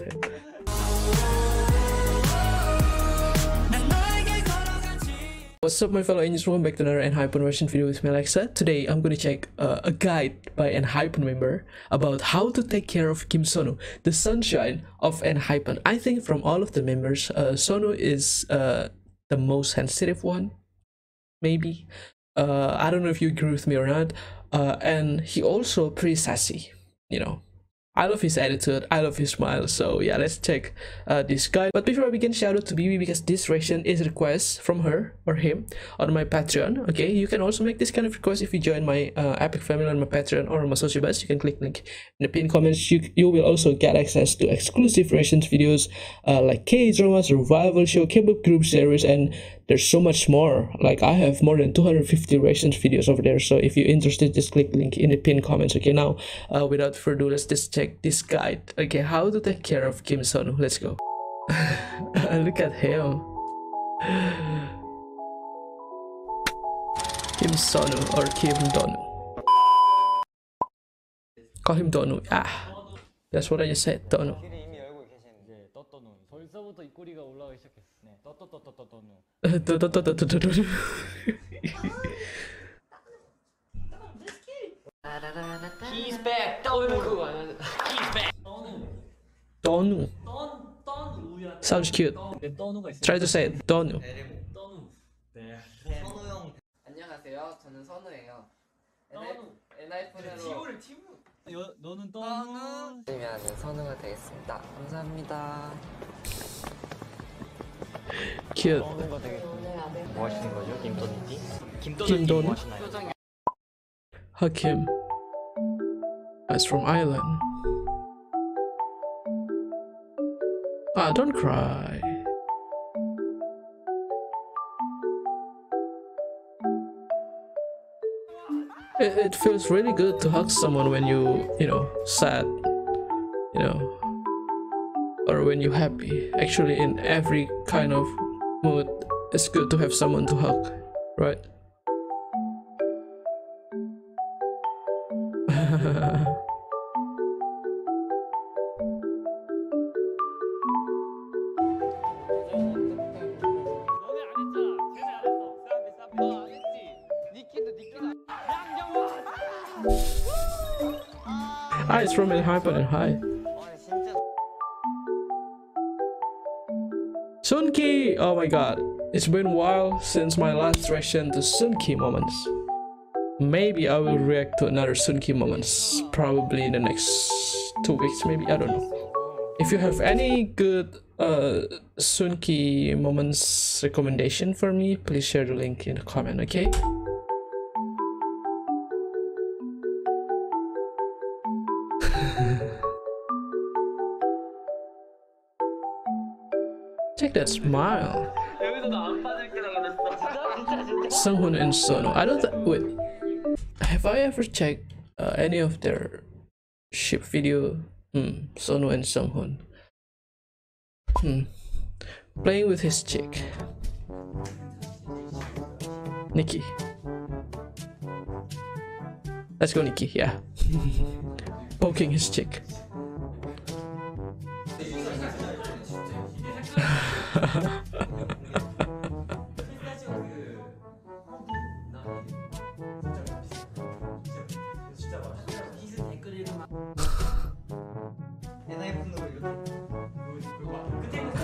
him. What's up my fellow angels, welcome back to another Enhypen version video with me Alexa. Today I'm gonna check uh, a guide by Enhypen member about how to take care of Kim Sunoo, the sunshine of Enhypen. I think from all of the members, uh, is uh, the most sensitive one, maybe. Uh, I don't know if you agree with me or not. Uh, and he also pretty sassy, you know. I love his attitude, I love his smile, so yeah, let's check uh, this guy. But before I begin, shout out to Bibi because this reaction is a request from her or him on my Patreon, okay? You can also make this kind of request if you join my uh, Epic family on my Patreon or on my Sociabuzz. You can click link in the pinned comments. You, you will also get access to exclusive reactions videos uh, like K-drama, survival show, K-pop group series, and there's so much more. Like i have more than 250 reactions videos over there so if you're interested just click link in the pinned comments. Okay now uh, without further ado let's just check this guide okay how to take care of kim Sunoo? Let's go. Look at him. Kim Sunoo or kim donu? Call him donu. Ah that's what i just said donu 벌써부터 입꼬리가 올라가기 시작했어. 네, 떠떠떠떠떠눈. He's back 떠오르는 그거 아니야 donu 떤떤 우야. sounds cute 네, 떠누가 있어. try to say it donu 떠누. 네. 안녕하세요 저는 선우예요 떠누. 엔하이픈으로 티오. 여, 너는 떠누. 열심히 하는 선우가 되겠습니다 감사합니다 cute 떠누가 되겠습니다. 뭐 하시는 거죠. 뭐 하시나요? Hakim is from Ireland. Ah, don't cry. It, it feels really good to hug someone when you, you know, sad, you know, or when you're happy. Actually, in every kind of mood, it's good to have someone to hug, right? Ah, it's from High, but Hi. Sunki! Oh my god. It's been a while since my last reaction to Sunki moments. Maybe I will react to another Sunki moments. Probably in the next two weeks, maybe. I don't know. If you have any good uh, Sunki moments recommendation for me, please share the link in the comment, okay? that smile. Sunghoon in Sunoo. I don't. Wait. Have I ever checked uh, any of their ship video? Hmm. Sunoo and Sunghoon. Hmm. Playing with his chick. Ni-ki. Let's go, Ni-ki. Yeah. Poking his chick. 엔하이픈으로 이렇게 경진이야 경진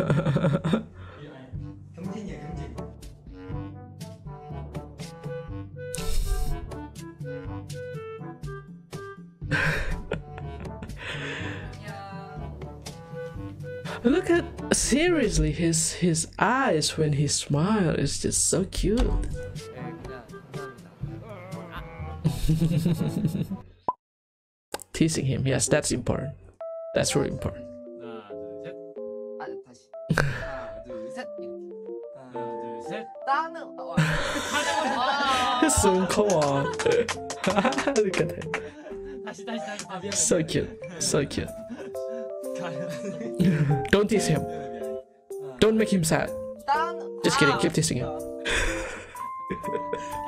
Look at seriously, his his eyes when he smiles is just so cute. Teasing him, yes, that's important. That's really important. so cool. Look at him. So cute. So cute. Don't tease him. Don't make him sad. 나는 Just kidding. Keep teasing him.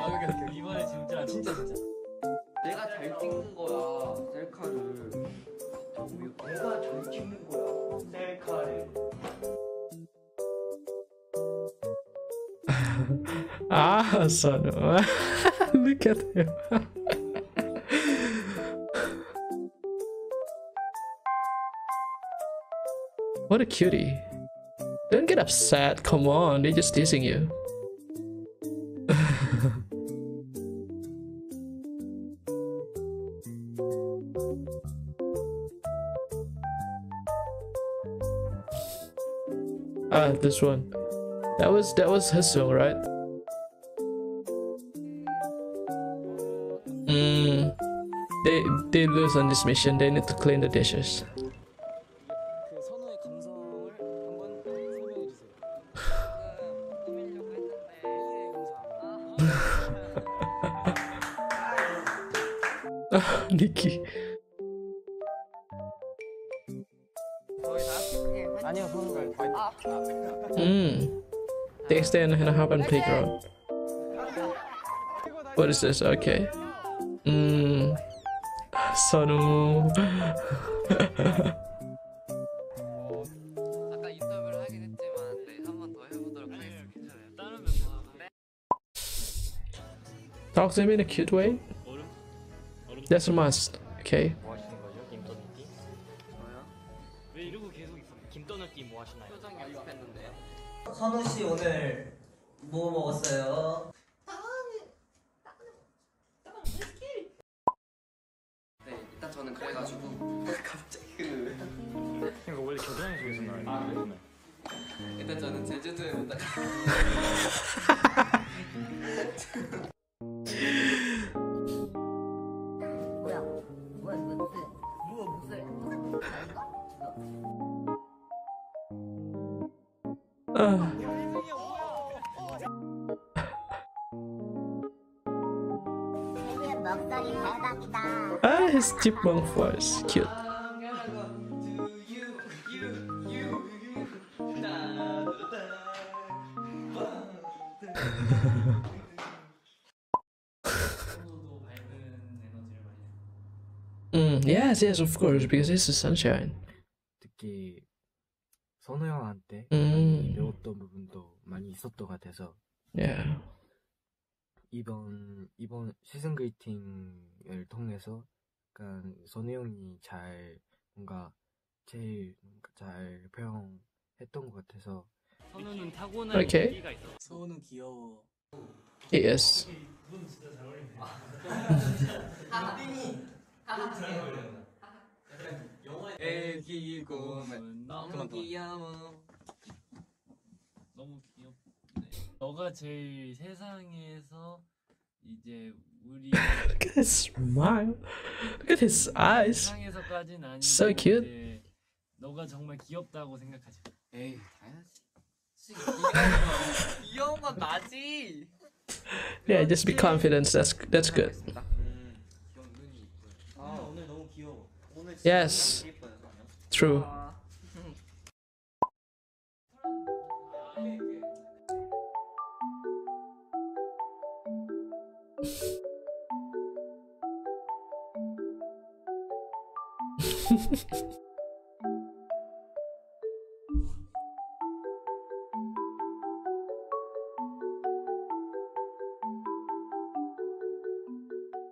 아, 그러니까 이번에 진짜 진짜 진짜. 내가 잘 찍는 거야 셀카를 내가 저기 찍는 거야. 셀카를. Ah, Sonu. Look at him. what a cutie. don't get upset. Come on, they're just teasing you. ah, this one. That was that was his song, right? Mm, they they lose on this mission. They need to clean the dishes. 아니요, 선우가 다 Mm. They stay in a happen playground. What is this? Okay. Mm. Sonu. 아까 인터뷰를 하긴 했지만 네, 한 번 더 해보도록 하겠습니다. 괜찮아요. 다른 멤버가 Talk to him in a cute way. 얼음? 얼음 That's a must. Okay. 선우 씨 오늘 뭐 먹었어요? 네, 일단 저는 그래가지고 갑자기 그 이거 원래 겨드랑이 속에서 나요? 아, 네. 일단 저는 제주도에 오다가 Ah, his chipmunk voice, cute. mm, yes, yes, of course, because it's the sunshine. 선우 형한테 음. 많이 배웠던 부분도 많이 있었던 것 같아서 Yeah. 이번 이번 시즌 그리팅을 통해서 약간 선우 형이 잘 뭔가 제일 뭔가 잘 표현했던 것 같아서 선우는 타고난 오케이. 기가 있어. 서우는 귀여워. He is. 애기 곰은 너무 귀여워. 너무 귀엽네. 너가 제일 세상에서 이제 우리 Look at his smile. Look at his eyes. 세상에서까지는 아니고 So cute. 이제 너가 정말 귀엽다고 생각하지. 에이, 당연하지. 귀여운 건 나지. Yeah, just be confident. That's that's good. Yes. True.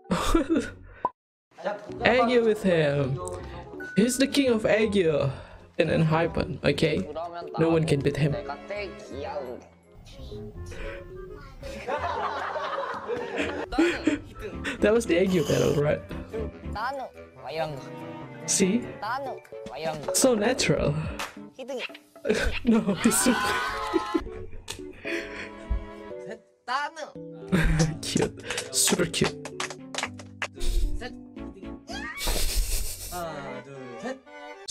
argue with him. He's the king of Aegyo and Enhypen, okay? No one can beat him. that was the Aegyo battle, right? See? So natural. no, he's so cute. Super cute.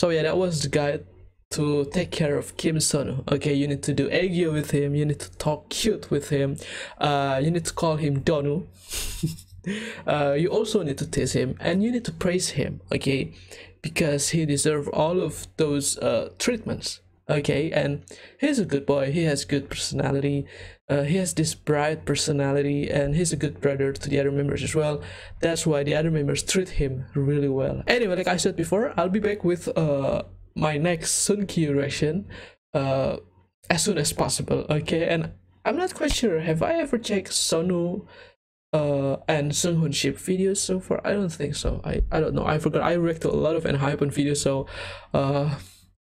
So yeah, that was the guide to take care of Kim Sunoo. Okay, you need to do Aegyo with him, you need to talk cute with him, uh, you need to call him Donu. uh, you also need to tease him and you need to praise him, okay? Because he deserves all of those uh, treatments. Okay and he's a good boy. He has good personality. Uh, he has this bright personality and he's a good brother to the other members as well. That's why the other members treat him really well. Anyway like i said before i'll be back with uh my next Sunki reaction uh as soon as possible okay? And i'm not quite sure have i ever checked Sunoo uh and Sunghoon ship videos so far? I don't think so. I i don't know. I forgot. I reacted a lot of N Enhypen videos so uh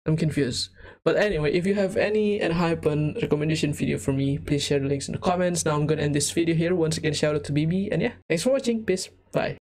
i'm confused but anyway if you have any Enhypen recommendation video for me please share the links in the comments. Now i'm gonna end this video here. Once again shout out to bb and yeah thanks for watching. Peace. Bye